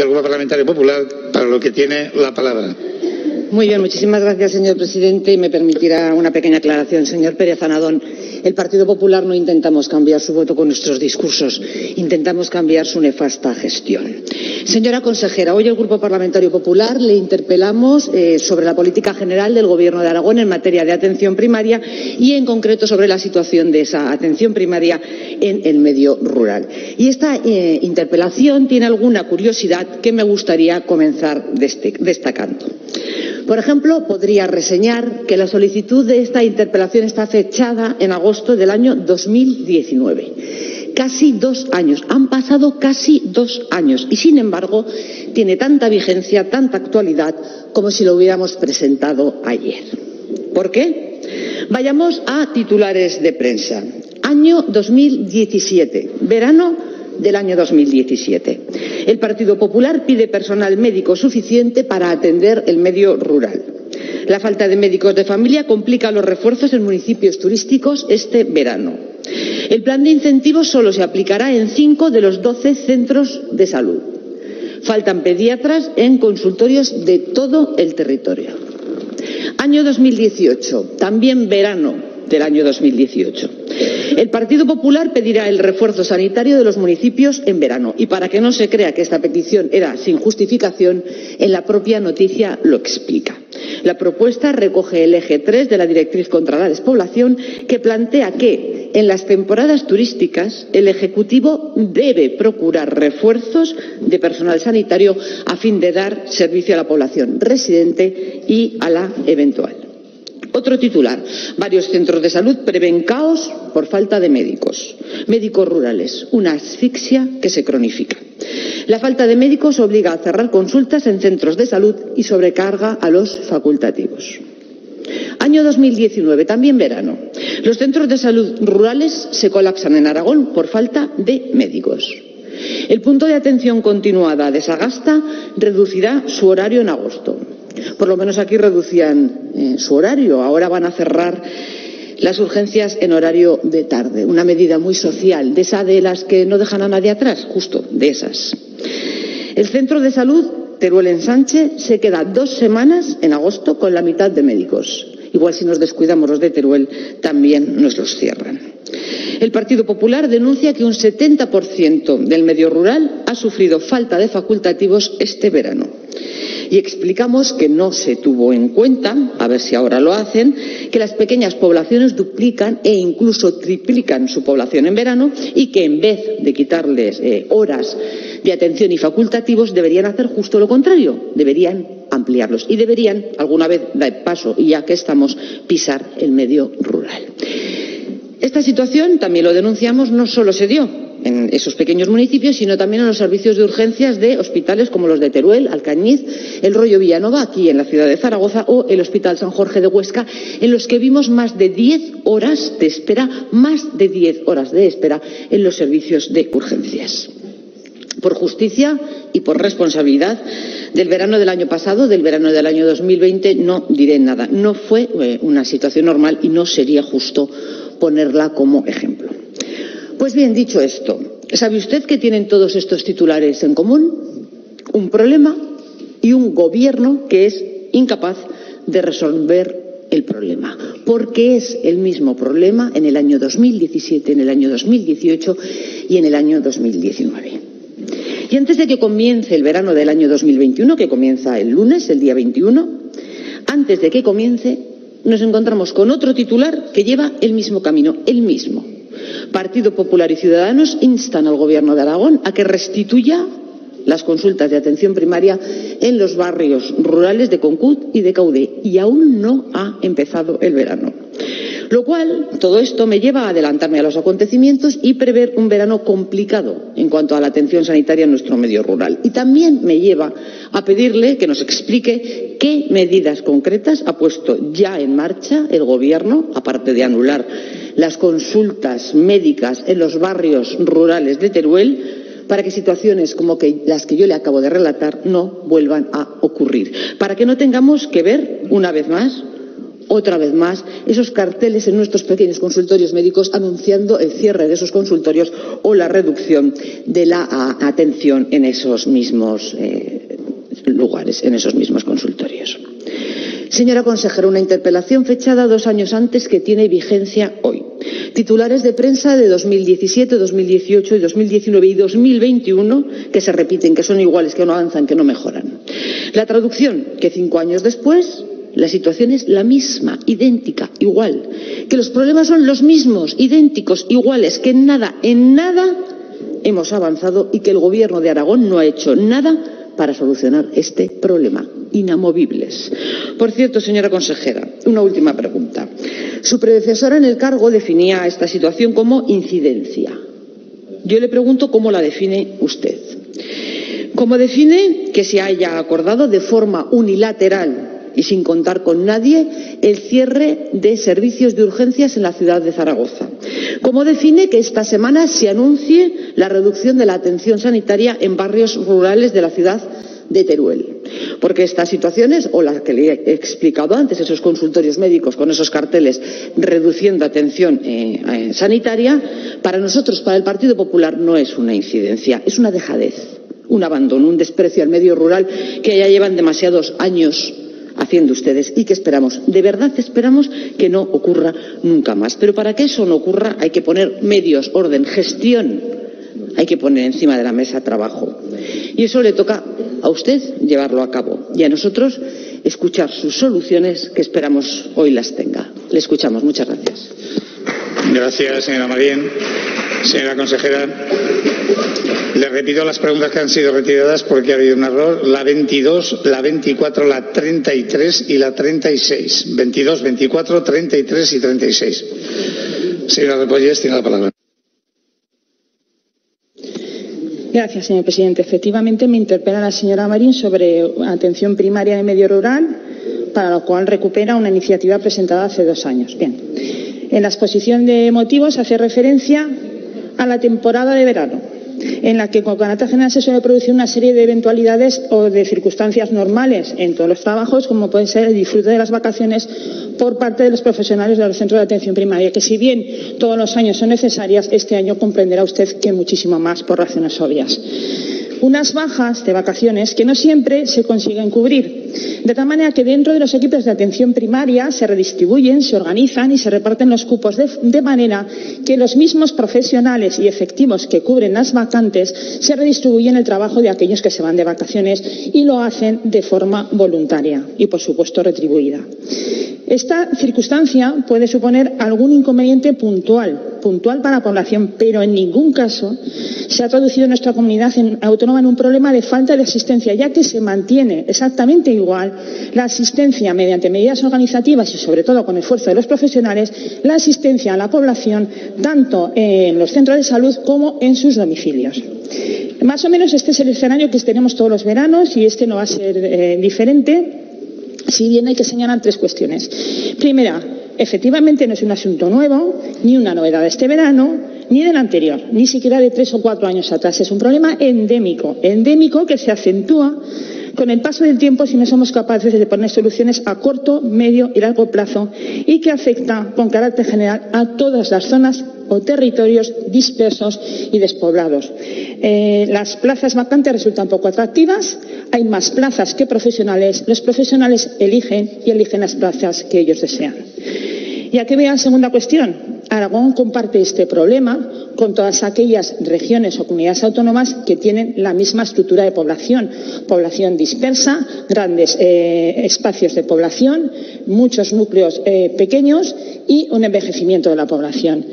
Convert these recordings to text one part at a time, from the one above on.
del Grupo Parlamentario Popular, para lo que tiene la palabra. Muy bien, muchísimas gracias, señor presidente. Y me permitirá una pequeña aclaración. Señor Pérez Anadón, el Partido Popular no intentamos cambiar su voto con nuestros discursos, intentamos cambiar su nefasta gestión. Señora consejera, hoy el Grupo Parlamentario Popular le interpelamos eh, sobre la política general del Gobierno de Aragón en materia de atención primaria y, en concreto, sobre la situación de esa atención primaria en el medio rural. Y esta eh, interpelación tiene alguna curiosidad que me gustaría comenzar destacando. Por ejemplo, podría reseñar que la solicitud de esta interpelación está fechada en agosto del año 2019. Casi dos años. Han pasado casi dos años y, sin embargo, tiene tanta vigencia, tanta actualidad como si lo hubiéramos presentado ayer. ¿Por qué? Vayamos a titulares de prensa. Año 2017, verano del año 2017. El Partido Popular pide personal médico suficiente para atender el medio rural. La falta de médicos de familia complica los refuerzos en municipios turísticos este verano. El plan de incentivos solo se aplicará en cinco de los doce centros de salud. Faltan pediatras en consultorios de todo el territorio. Año 2018, también verano del año 2018. El Partido Popular pedirá el refuerzo sanitario de los municipios en verano y para que no se crea que esta petición era sin justificación, en la propia noticia lo explica. La propuesta recoge el eje 3 de la Directriz contra la Despoblación que plantea que en las temporadas turísticas el Ejecutivo debe procurar refuerzos de personal sanitario a fin de dar servicio a la población residente y a la eventual. Otro titular. Varios centros de salud prevén caos por falta de médicos. Médicos rurales. Una asfixia que se cronifica. La falta de médicos obliga a cerrar consultas en centros de salud y sobrecarga a los facultativos. Año 2019, también verano. Los centros de salud rurales se colapsan en Aragón por falta de médicos. El punto de atención continuada de Sagasta reducirá su horario en agosto. Por lo menos aquí reducían eh, su horario. Ahora van a cerrar las urgencias en horario de tarde. Una medida muy social, de esa de las que no dejan a nadie atrás, justo de esas. El centro de salud Teruel en Sánchez se queda dos semanas en agosto con la mitad de médicos. Igual si nos descuidamos los de Teruel también nos los cierran. El Partido Popular denuncia que un 70% del medio rural ha sufrido falta de facultativos este verano y explicamos que no se tuvo en cuenta, a ver si ahora lo hacen, que las pequeñas poblaciones duplican e incluso triplican su población en verano y que en vez de quitarles eh, horas de atención y facultativos deberían hacer justo lo contrario, deberían ampliarlos y deberían alguna vez dar paso, y ya que estamos, pisar el medio rural. Esta situación, también lo denunciamos, no solo se dio en esos pequeños municipios, sino también en los servicios de urgencias de hospitales como los de Teruel, Alcañiz, el Rollo Villanova, aquí en la ciudad de Zaragoza, o el Hospital San Jorge de Huesca, en los que vimos más de diez horas de espera, más de diez horas de espera en los servicios de urgencias. Por justicia y por responsabilidad del verano del año pasado, del verano del año 2020, no diré nada. No fue eh, una situación normal y no sería justo ponerla como ejemplo. Pues bien, dicho esto, ¿sabe usted que tienen todos estos titulares en común? Un problema y un gobierno que es incapaz de resolver el problema, porque es el mismo problema en el año 2017, en el año 2018 y en el año 2019. Y antes de que comience el verano del año 2021, que comienza el lunes, el día 21, antes de que comience, nos encontramos con otro titular que lleva el mismo camino, el mismo Partido Popular y Ciudadanos instan al Gobierno de Aragón a que restituya las consultas de atención primaria en los barrios rurales de Concut y de Caudé y aún no ha empezado el verano. Lo cual, todo esto me lleva a adelantarme a los acontecimientos y prever un verano complicado en cuanto a la atención sanitaria en nuestro medio rural. Y también me lleva a pedirle que nos explique qué medidas concretas ha puesto ya en marcha el Gobierno, aparte de anular las consultas médicas en los barrios rurales de Teruel para que situaciones como las que yo le acabo de relatar no vuelvan a ocurrir, para que no tengamos que ver, una vez más, otra vez más esos carteles en nuestros pequeños consultorios médicos anunciando el cierre de esos consultorios o la reducción de la atención en esos mismos eh, lugares, en esos mismos consultorios. Señora consejera, una interpelación fechada dos años antes que tiene vigencia hoy. Titulares de prensa de 2017, 2018 y 2019 y 2021 que se repiten, que son iguales, que no avanzan, que no mejoran. La traducción, que cinco años después la situación es la misma, idéntica, igual. Que los problemas son los mismos, idénticos, iguales, que en nada, en nada hemos avanzado y que el Gobierno de Aragón no ha hecho nada para solucionar este problema. Inamovibles. Por cierto, señora consejera, una última pregunta. Su predecesora en el cargo definía esta situación como incidencia. Yo le pregunto cómo la define usted. ¿Cómo define que se haya acordado de forma unilateral y sin contar con nadie el cierre de servicios de urgencias en la ciudad de Zaragoza. ¿Cómo define que esta semana se anuncie la reducción de la atención sanitaria en barrios rurales de la ciudad de Teruel. Porque estas situaciones, o las que le he explicado antes, esos consultorios médicos con esos carteles reduciendo atención eh, eh, sanitaria, para nosotros, para el Partido Popular, no es una incidencia, es una dejadez, un abandono, un desprecio al medio rural que ya llevan demasiados años haciendo ustedes y que esperamos, de verdad esperamos que no ocurra nunca más. Pero para que eso no ocurra hay que poner medios, orden, gestión, hay que poner encima de la mesa trabajo. Y eso le toca a usted llevarlo a cabo y a nosotros escuchar sus soluciones que esperamos hoy las tenga. Le escuchamos. Muchas gracias. Gracias, señora Marín. Señora consejera, le repito las preguntas que han sido retiradas porque ha habido un error. La 22, la 24, la 33 y la 36. 22, 24, 33 y 36. Señora Repolles, tiene la palabra. Gracias, señor presidente. Efectivamente, me interpela la señora Marín sobre atención primaria en medio rural, para lo cual recupera una iniciativa presentada hace dos años. Bien. En la exposición de motivos hace referencia a la temporada de verano, en la que con carácter general se suele producir una serie de eventualidades o de circunstancias normales en todos los trabajos, como puede ser el disfrute de las vacaciones por parte de los profesionales de los centros de atención primaria, que si bien todos los años son necesarias, este año comprenderá usted que muchísimo más por razones obvias unas bajas de vacaciones que no siempre se consiguen cubrir. De tal manera que dentro de los equipos de atención primaria se redistribuyen, se organizan y se reparten los cupos de, manera que los mismos profesionales y efectivos que cubren las vacantes se redistribuyen el trabajo de aquellos que se van de vacaciones y lo hacen de forma voluntaria y, por supuesto, retribuida. Esta circunstancia puede suponer algún inconveniente puntual, puntual para la población, pero en ningún caso se ha traducido en nuestra comunidad autónoma en un problema de falta de asistencia, ya que se mantiene exactamente igual la asistencia mediante medidas organizativas y, sobre todo, con esfuerzo de los profesionales, la asistencia a la población tanto en los centros de salud como en sus domicilios. Más o menos este es el escenario que tenemos todos los veranos y este no va a ser eh, diferente si bien hay que señalar tres cuestiones. Primera, efectivamente no es un asunto nuevo, ni una novedad este verano, ni del anterior, ni siquiera de tres o cuatro años atrás. Es un problema endémico, endémico que se acentúa con el paso del tiempo si no somos capaces de poner soluciones a corto, medio y largo plazo y que afecta con carácter general a todas las zonas o territorios dispersos y despoblados. Eh, las plazas vacantes resultan poco atractivas, hay más plazas que profesionales, los profesionales eligen y eligen las plazas que ellos desean. Y aquí vea la segunda cuestión. Aragón comparte este problema con todas aquellas regiones o comunidades autónomas que tienen la misma estructura de población. Población dispersa, grandes eh, espacios de población, muchos núcleos eh, pequeños y un envejecimiento de la población.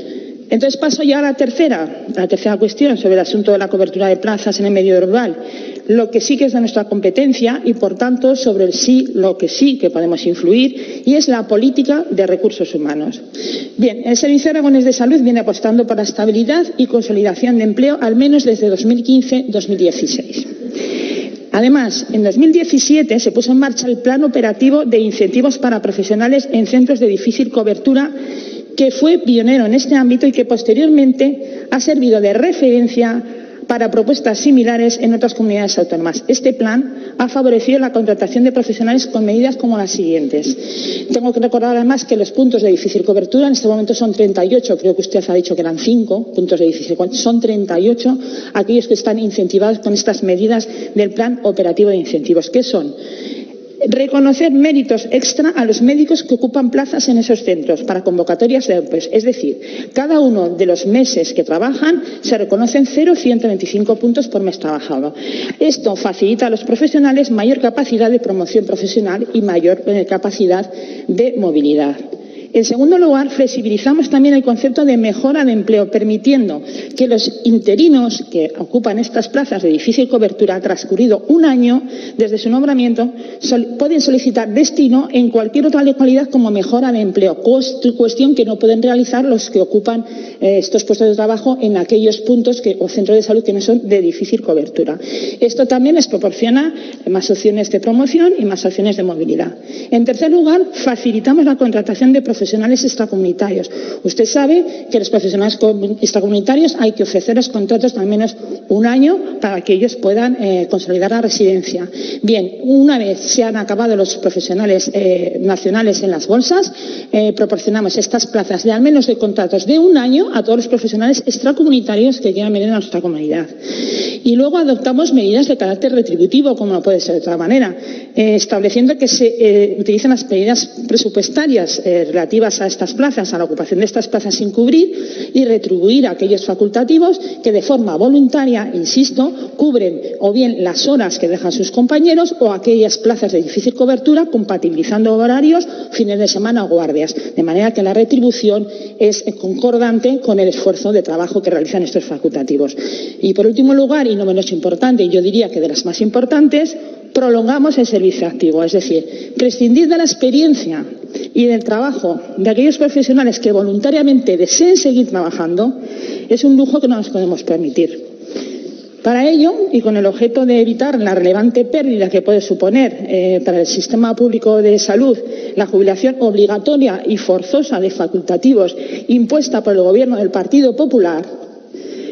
Entonces paso ya a la tercera, la tercera cuestión sobre el asunto de la cobertura de plazas en el medio rural. Lo que sí que es de nuestra competencia y, por tanto, sobre el sí, lo que sí que podemos influir y es la política de recursos humanos. Bien, el Servicio Aragones de Salud viene apostando por la estabilidad y consolidación de empleo al menos desde 2015-2016. Además, en 2017 se puso en marcha el Plan Operativo de Incentivos para Profesionales en Centros de Difícil Cobertura que fue pionero en este ámbito y que posteriormente ha servido de referencia para propuestas similares en otras comunidades autónomas. Este plan ha favorecido la contratación de profesionales con medidas como las siguientes. Tengo que recordar además que los puntos de difícil cobertura en este momento son 38, creo que usted ha dicho que eran cinco puntos de difícil cobertura, son 38 aquellos que están incentivados con estas medidas del plan operativo de incentivos. ¿Qué son? Reconocer méritos extra a los médicos que ocupan plazas en esos centros para convocatorias de OPE. Es decir, cada uno de los meses que trabajan se reconocen 0,125 puntos por mes trabajado. Esto facilita a los profesionales mayor capacidad de promoción profesional y mayor eh, capacidad de movilidad. En segundo lugar, flexibilizamos también el concepto de mejora de empleo, permitiendo que los interinos que ocupan estas plazas de difícil cobertura, transcurrido un año desde su nombramiento, pueden solicitar destino en cualquier otra localidad como mejora de empleo, cuestión que no pueden realizar los que ocupan eh, estos puestos de trabajo en aquellos puntos o centros de salud que no son de difícil cobertura. Esto también les proporciona más opciones de promoción y más opciones de movilidad. En tercer lugar, facilitamos la contratación de profesionales profesionales extracomunitarios. Usted sabe que los profesionales extracomunitarios hay que ofrecerles contratos de al menos un año para que ellos puedan eh, consolidar la residencia. Bien, una vez se han acabado los profesionales eh, nacionales en las bolsas, eh, proporcionamos estas plazas de al menos de contratos de un año a todos los profesionales extracomunitarios que quieran venir a nuestra comunidad. Y luego adoptamos medidas de carácter retributivo, como no puede ser de otra manera, estableciendo que se utilicen las medidas presupuestarias relativas a estas plazas, a la ocupación de estas plazas sin cubrir y retribuir a aquellos facultativos que de forma voluntaria, insisto, cubren o bien las horas que dejan sus compañeros o aquellas plazas de difícil cobertura compatibilizando horarios, fines de semana o guardias, de manera que la retribución es concordante con el esfuerzo de trabajo que realizan estos facultativos. Y por último lugar, y no menos importante, yo diría que de las más importantes, prolongamos el servicio activo, es decir, prescindir de la experiencia y del trabajo de aquellos profesionales que voluntariamente deseen seguir trabajando es un lujo que no nos podemos permitir. Para ello, y con el objeto de evitar la relevante pérdida que puede suponer eh, para el sistema público de salud la jubilación obligatoria y forzosa de facultativos impuesta por el Gobierno del Partido Popular,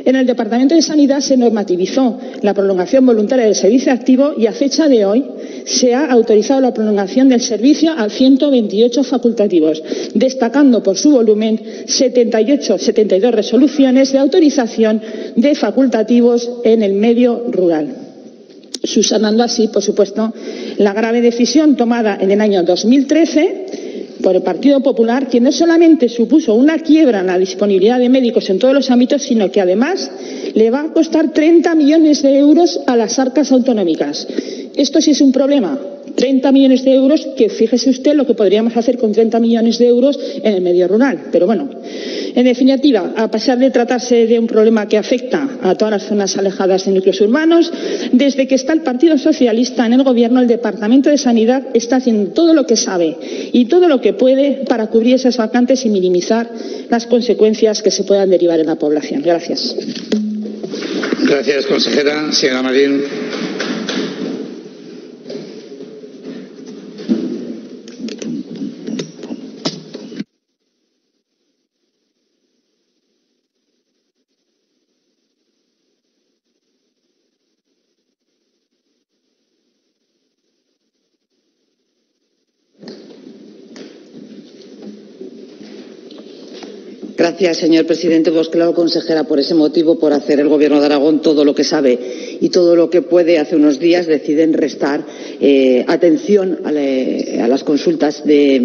en el Departamento de Sanidad se normativizó la prolongación voluntaria del servicio activo y a fecha de hoy se ha autorizado la prolongación del servicio a 128 facultativos, destacando por su volumen 78, 72 resoluciones de autorización de facultativos en el medio rural. Subsanando así, por supuesto, la grave decisión tomada en el año 2013 por el Partido Popular, que no solamente supuso una quiebra en la disponibilidad de médicos en todos los ámbitos, sino que además le va a costar 30 millones de euros a las arcas autonómicas. Esto sí es un problema. 30 millones de euros, que fíjese usted lo que podríamos hacer con 30 millones de euros en el medio rural. Pero bueno, en definitiva, a pesar de tratarse de un problema que afecta a todas las zonas alejadas de núcleos urbanos, desde que está el Partido Socialista en el Gobierno, el Departamento de Sanidad está haciendo todo lo que sabe y todo lo que puede para cubrir esas vacantes y minimizar las consecuencias que se puedan derivar en la población. Gracias. Gracias, consejera. Señora Marín. Gracias, señor presidente. Pues claro, consejera, por ese motivo, por hacer el Gobierno de Aragón todo lo que sabe y todo lo que puede, hace unos días deciden restar eh, atención a, las consultas de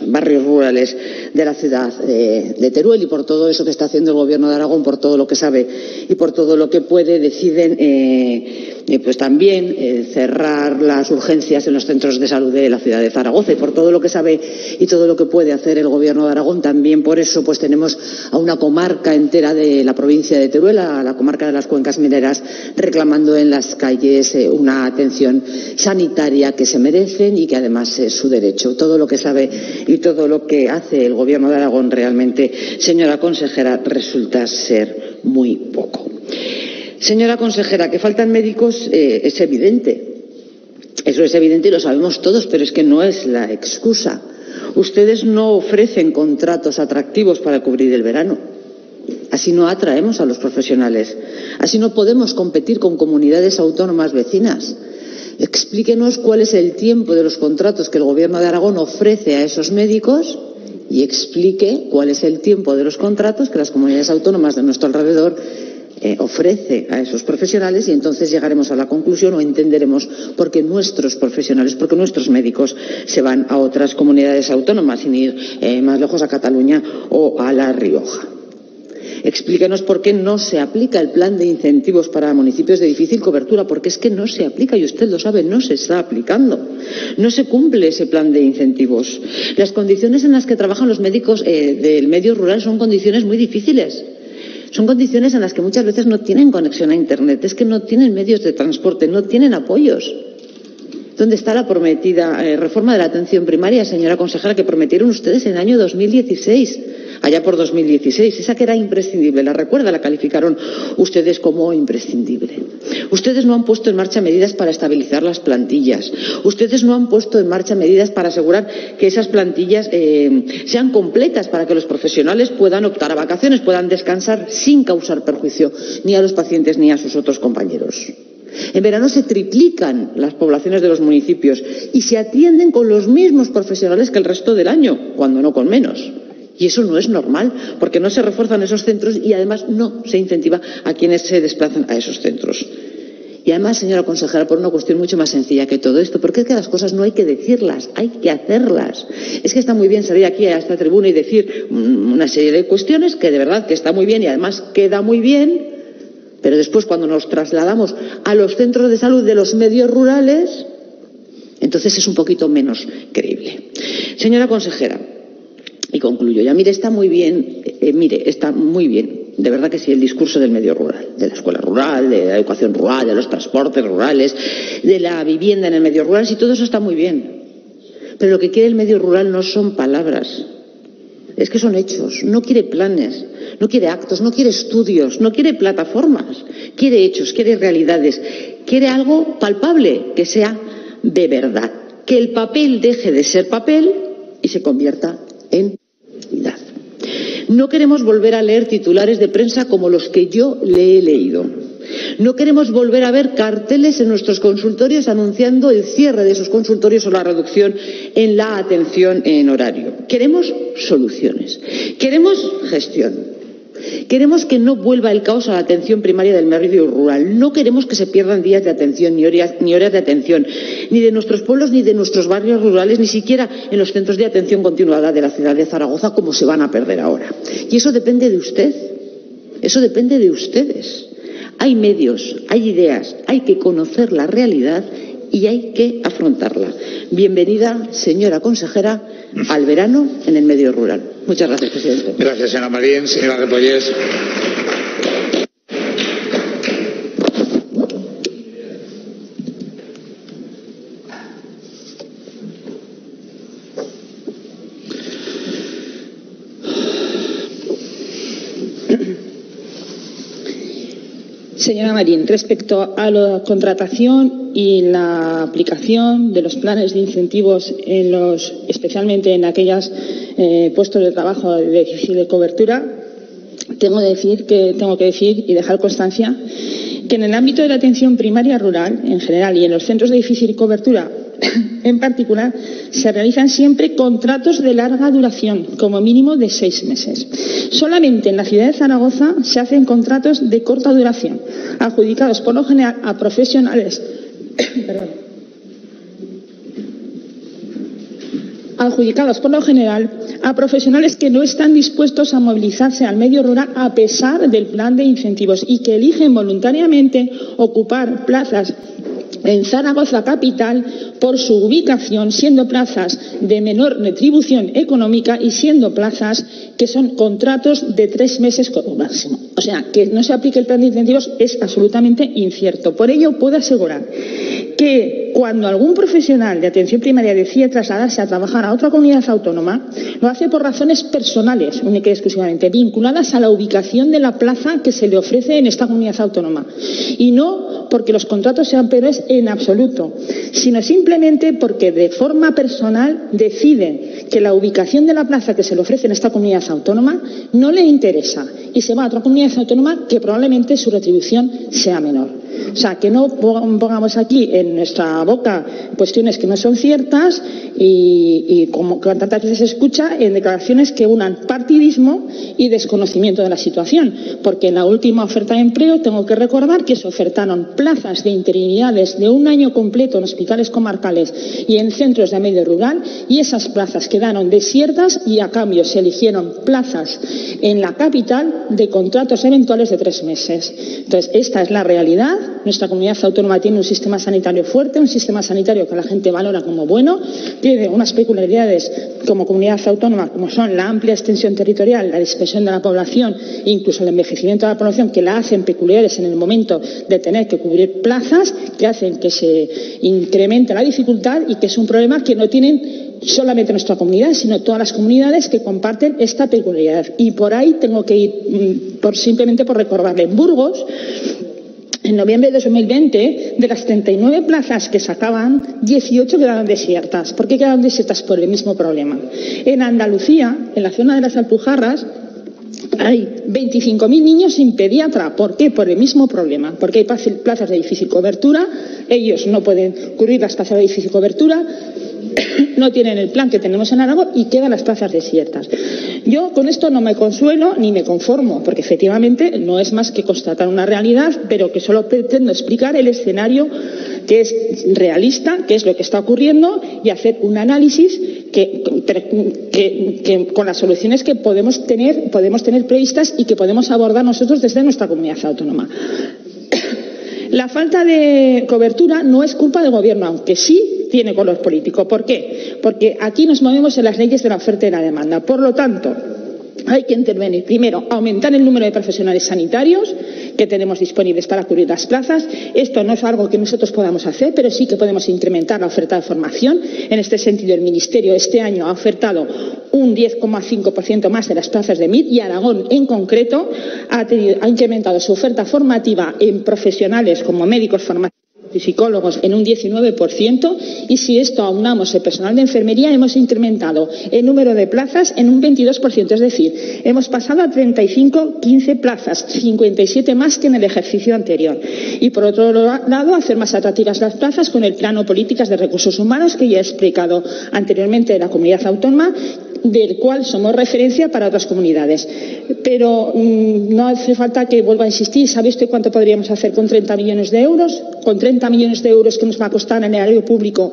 mm, barrios rurales de la ciudad de, Teruel y por todo eso que está haciendo el Gobierno de Aragón, por todo lo que sabe y por todo lo que puede, deciden eh, pues también eh, cerrar las urgencias en los centros de salud de la ciudad de Zaragoza. Y por todo lo que sabe y todo lo que puede hacer el gobierno de Aragón también por eso pues tenemos a una comarca entera de la provincia de Teruel a la comarca de las cuencas mineras reclamando en las calles eh, una atención sanitaria que se merecen y que además es su derecho. Todo lo que sabe y todo lo que hace el gobierno de Aragón realmente señora consejera resulta ser muy poco Señora consejera, que faltan médicos eh, es evidente. Eso es evidente y lo sabemos todos, pero es que no es la excusa. Ustedes no ofrecen contratos atractivos para cubrir el verano. Así no atraemos a los profesionales. Así no podemos competir con comunidades autónomas vecinas. Explíquenos cuál es el tiempo de los contratos que el Gobierno de Aragón ofrece a esos médicos y explique cuál es el tiempo de los contratos que las comunidades autónomas de nuestro alrededor eh, ofrece a esos profesionales y entonces llegaremos a la conclusión o entenderemos por qué nuestros profesionales, por qué nuestros médicos se van a otras comunidades autónomas sin ir eh, más lejos a Cataluña o a La Rioja. Explíquenos por qué no se aplica el plan de incentivos para municipios de difícil cobertura, porque es que no se aplica y usted lo sabe, no se está aplicando. No se cumple ese plan de incentivos. Las condiciones en las que trabajan los médicos eh, del medio rural son condiciones muy difíciles. Son condiciones en las que muchas veces no tienen conexión a Internet, es que no tienen medios de transporte, no tienen apoyos. ¿Dónde está la prometida eh, reforma de la atención primaria, señora consejera, que prometieron ustedes en el año 2016? allá por 2016. Esa que era imprescindible, la recuerda, la calificaron ustedes como imprescindible. Ustedes no han puesto en marcha medidas para estabilizar las plantillas. Ustedes no han puesto en marcha medidas para asegurar que esas plantillas eh, sean completas para que los profesionales puedan optar a vacaciones, puedan descansar sin causar perjuicio ni a los pacientes ni a sus otros compañeros. En verano se triplican las poblaciones de los municipios y se atienden con los mismos profesionales que el resto del año, cuando no con menos. Y eso no es normal, porque no se refuerzan esos centros y además no se incentiva a quienes se desplazan a esos centros. Y además, señora consejera, por una cuestión mucho más sencilla que todo esto, porque es que las cosas no hay que decirlas, hay que hacerlas. Es que está muy bien salir aquí a esta tribuna y decir una serie de cuestiones que de verdad que está muy bien y además queda muy bien, pero después cuando nos trasladamos a los centros de salud de los medios rurales, entonces es un poquito menos creíble. Señora consejera, y concluyo ya. Mire, está muy bien, eh, mire, está muy bien, de verdad que sí, el discurso del medio rural, de la escuela rural, de la educación rural, de los transportes rurales, de la vivienda en el medio rural, sí, todo eso está muy bien. Pero lo que quiere el medio rural no son palabras, es que son hechos, no quiere planes, no quiere actos, no quiere estudios, no quiere plataformas, quiere hechos, quiere realidades, quiere algo palpable que sea de verdad, que el papel deje de ser papel y se convierta en no queremos volver a leer titulares de prensa como los que yo le he leído. No queremos volver a ver carteles en nuestros consultorios anunciando el cierre de esos consultorios o la reducción en la atención en horario. Queremos soluciones. Queremos gestión. Queremos que no vuelva el caos a la atención primaria del medio rural. No queremos que se pierdan días de atención ni horas, ni horas de atención, ni de nuestros pueblos ni de nuestros barrios rurales, ni siquiera en los centros de atención continuada de la ciudad de Zaragoza, como se van a perder ahora. Y eso depende de usted. Eso depende de ustedes. Hay medios, hay ideas, hay que conocer la realidad y hay que afrontarla. Bienvenida, señora consejera, al verano en el medio rural. Muchas gracias, presidente. Gracias, señora Marín. Señora Repollés. Señora Marín, respecto a la contratación y la aplicación de los planes de incentivos, en los, especialmente en aquellos eh, puestos de trabajo de difícil cobertura, tengo, decir que, tengo que decir y dejar constancia que en el ámbito de la atención primaria rural, en general, y en los centros de difícil cobertura, en particular, se realizan siempre contratos de larga duración, como mínimo de seis meses. Solamente en la ciudad de Zaragoza se hacen contratos de corta duración, adjudicados por lo general a profesionales. adjudicados por lo general a profesionales que no están dispuestos a movilizarse al medio rural a pesar del plan de incentivos y que eligen voluntariamente ocupar plazas en Zaragoza capital por su ubicación, siendo plazas de menor retribución económica y siendo plazas que son contratos de tres meses como máximo. O sea, que no se aplique el plan de incentivos es absolutamente incierto. Por ello, puedo asegurar que cuando algún profesional de atención primaria decide trasladarse a trabajar a otra comunidad autónoma, lo hace por razones personales, única y exclusivamente, vinculadas a la ubicación de la plaza que se le ofrece en esta comunidad autónoma. Y no porque los contratos sean peores en absoluto, sino simplemente porque de forma personal decide que la ubicación de la plaza que se le ofrece en esta comunidad autónoma no le interesa y se va a otra comunidad autónoma que probablemente su retribución sea menor. O sea, que no pongamos aquí en nuestra boca cuestiones que no son ciertas y, como tantas veces se escucha en declaraciones que unan partidismo y desconocimiento de la situación. Porque en la última oferta de empleo tengo que recordar que se ofertaron plazas de interinidades de un año completo en hospitales comarcales y en centros de medio rural y esas plazas quedaron desiertas y a cambio se eligieron plazas en la capital de contratos eventuales de tres meses. Entonces, esta es la realidad. Nuestra comunidad autónoma tiene un sistema sanitario fuerte, un sistema sanitario que la gente valora como bueno, tiene unas peculiaridades como comunidad autónoma, como son la amplia extensión territorial, la dispersión de la población incluso el envejecimiento de la población, que la hacen peculiares en el momento de tener que cubrir plazas, que hacen que se incremente la dificultad y que es un problema que no tienen solamente nuestra comunidad, sino todas las comunidades que comparten esta peculiaridad. Y por ahí tengo que ir mm, por, simplemente por recordarle. En Burgos en noviembre de 2020, de las 39 plazas que sacaban, 18 quedaron desiertas. ¿Por qué quedaron desiertas? Por el mismo problema. En Andalucía, en la zona de las Alpujarras, hay 25.000 niños sin pediatra. ¿Por qué? Por el mismo problema. Porque hay plazas de difícil cobertura, ellos no pueden cubrir las plazas de difícil cobertura, no tienen el plan que tenemos en Aragón y quedan las plazas desiertas. Yo con esto no me consuelo ni me conformo, porque efectivamente no es más que constatar una realidad, pero que solo pretendo explicar el escenario que es realista, que es lo que está ocurriendo, y hacer un análisis con las soluciones que podemos tener, podemos tener previstas y que podemos abordar nosotros desde nuestra comunidad autónoma. La falta de cobertura no es culpa del Gobierno, aunque sí tiene color político. ¿Por qué? Porque aquí nos movemos en las leyes de la oferta y la demanda. Por lo tanto, hay que intervenir. Primero, aumentar el número de profesionales sanitarios que tenemos disponibles para cubrir las plazas. Esto no es algo que nosotros podamos hacer, pero sí que podemos incrementar la oferta de formación. En este sentido, el Ministerio este año ha ofertado un 10,5% más de las plazas de MIR y Aragón, en concreto, ha, ha incrementado su oferta formativa en profesionales como médicos farmacéuticos psicólogos en un 19% y si esto aunamos el personal de enfermería hemos incrementado el número de plazas en un 22%, es decir, hemos pasado a 35, 15 plazas, 57 más que en el ejercicio anterior. Y por otro lado, hacer más atractivas las plazas con el plano políticas de recursos humanos que ya he explicado anteriormente de la comunidad autónoma del cual somos referencia para otras comunidades. Pero mm, no hace falta que vuelva a insistir. ¿Sabe usted cuánto podríamos hacer con 30 millones de euros? Con 30 millones de euros que nos va a costar en el área público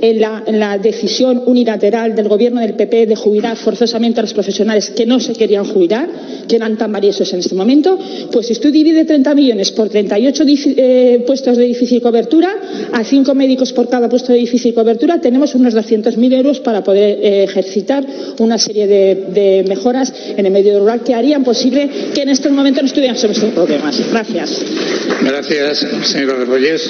en la, decisión unilateral del gobierno del PP de jubilar forzosamente a los profesionales que no se querían jubilar, que eran tan valiosos en este momento, pues si usted divide 30 millones por 38 eh, puestos de difícil cobertura, a cinco médicos por cada puesto de difícil cobertura, tenemos unos 200.000 euros para poder eh, ejercitar una serie de, mejoras en el medio rural que harían posible que en estos momentos no estuviéramos estos problemas. Gracias. Gracias, señora is